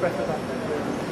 Non press.